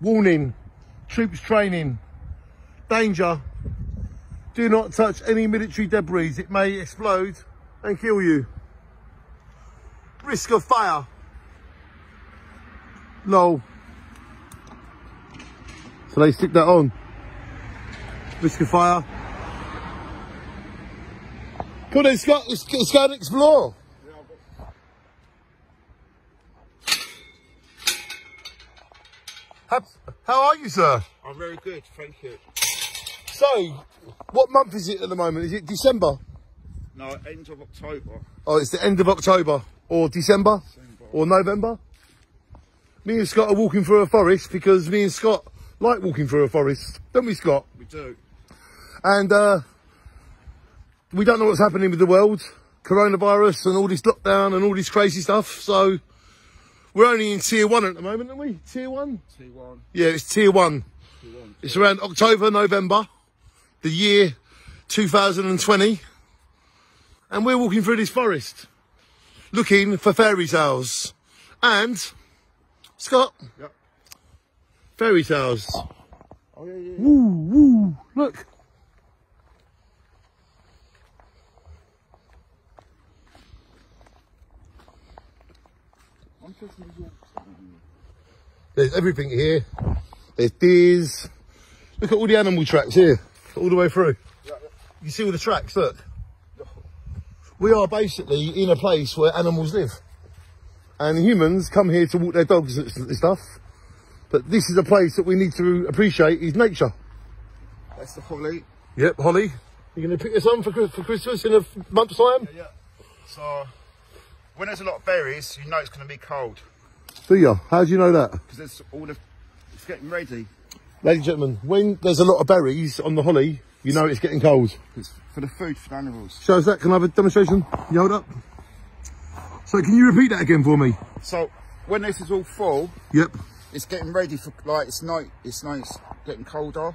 Warning, troops training, danger. Do not touch any military debris. It may explode and kill you. Risk of fire. Lol. So they stick that on. Risk of fire. Come on Scott, let's, let's go and explore. How, how are you, sir? I'm very good, thank you. So, what month is it at the moment? Is it December? No, end of October. Oh, it's the end of October or December, December. or November. Me and Scott are walking through a forest because me and Scott like walking through a forest, don't we, Scott? We do. And uh, we don't know what's happening with the world, coronavirus and all this lockdown and all this crazy stuff. So we're only in tier one at the moment, aren't we? Tier one? Tier one. Yeah, it's tier one. T1. It's around October, November, the year 2020. And we're walking through this forest looking for fairy tales. And, Scott, Yep. fairy tales. Oh, yeah, yeah. Woo, woo, look. I'm thinking of your... There's everything here. There's deers. Look at all the animal tracks here, all the way through. You see all the tracks, look. We are basically in a place where animals live. And humans come here to walk their dogs and stuff. But this is a place that we need to appreciate is nature. That's the holly. Yep, Holly. You're going to pick this on for, for Christmas in a month's time? Yeah. So, when there's a lot of berries, you know it's going to be cold. Do you? How do you know that? Because there's all the... It's getting ready. Ladies and gentlemen, when there's a lot of berries on the holly, you know it's getting cold. It's for the food for the animals. Show us that. Can I have a demonstration? You hold up. So can you repeat that again for me? So, when this is all full, Yep. it's getting ready for, like, it's night, it's night, it's getting colder.